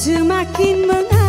Semakin mengalir